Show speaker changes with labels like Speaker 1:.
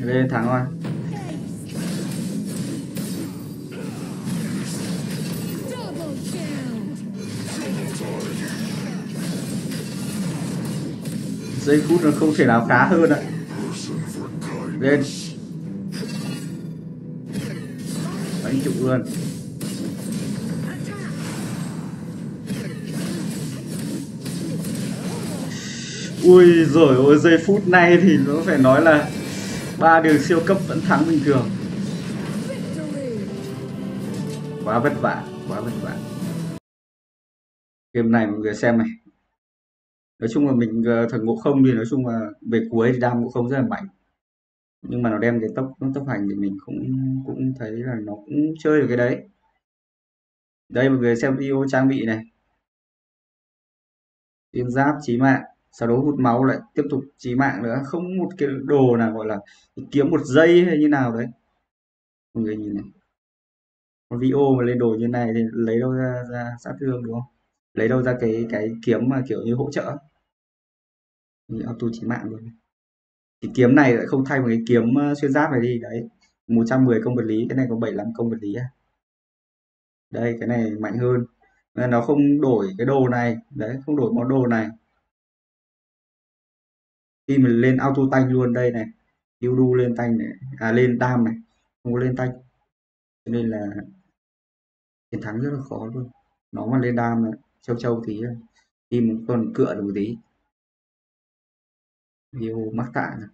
Speaker 1: lên thắng rồi
Speaker 2: dây down.
Speaker 1: giây phút nó không thể nào khá hơn ạ. Lên. Đánh trụ luôn. Ui rồi ôi giây phút này thì nó phải nói là ba đường siêu cấp vẫn thắng bình thường. Quá vất vả quá vất vả. Game này mọi người xem này. Nói chung là mình ờ, thằng ngộ không thì nói chung là về cuối thì đam ngộ không rất là mạnh. Nhưng mà nó đem cái tốc tốc hành thì mình cũng cũng thấy là nó cũng chơi được cái đấy. Đây mọi người xem video trang bị này. Tiên giáp chí mạng sau đó hút máu lại tiếp tục chí mạng nữa. Không một cái đồ nào gọi là kiếm một giây hay như nào đấy. Mọi người nhìn này. Con video mà lên đồ như này thì lấy đâu ra ra sát thương, đúng không? Lấy đâu ra cái cái kiếm mà kiểu như hỗ trợ. Như auto chí mạng luôn. Thì kiếm này lại không thay một cái kiếm ờ, xuyên giáp này đi. Đấy 110 công vật lý. Cái này có 75 công vật lý à? Đây, cái này mạnh hơn. Nên nó không đổi cái đồ này. Đấy, không đổi món đồ này khi mình lên auto tanh luôn, đây này yêu đu lên tanh này à lên tam này, không có lên tanh. Cho nên là chiến thắng rất là khó luôn. Nó mà lên đam là châu châu tí là một con cựa được một tí. Yêu mắc tạ rồi.